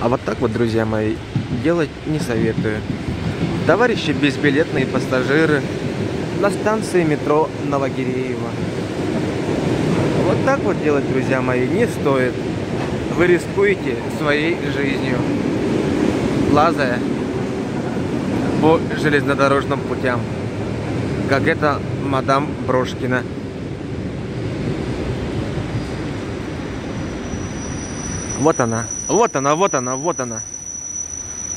А вот так вот, друзья мои, делать не советую. Товарищи безбилетные пассажиры на станции метро Новогиреево. Вот так вот делать, друзья мои, не стоит. Вы рискуете своей жизнью, лазая по железнодорожным путям, как это мадам Брошкина. Вот она, вот она, вот она, вот она.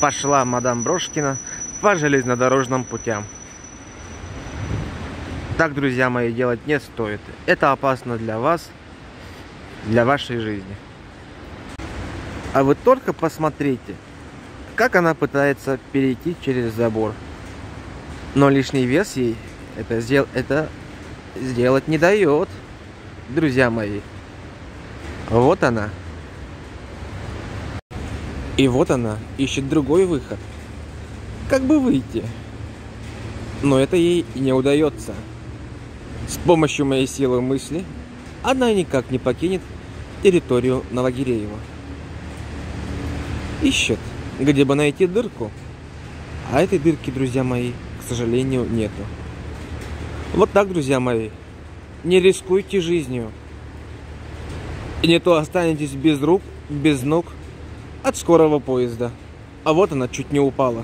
Пошла мадам Брошкина по железнодорожным путям. Так, друзья мои, делать не стоит. Это опасно для вас, для вашей жизни. А вы только посмотрите, как она пытается перейти через забор. Но лишний вес ей это, сдел это сделать не дает, друзья мои. Вот она. И вот она ищет другой выход. Как бы выйти? Но это ей не удается. С помощью моей силы мысли она никак не покинет территорию Новогиреева. Ищет, где бы найти дырку. А этой дырки, друзья мои, к сожалению, нету. Вот так, друзья мои. Не рискуйте жизнью. И не то останетесь без рук, без ног – от скорого поезда. А вот она чуть не упала.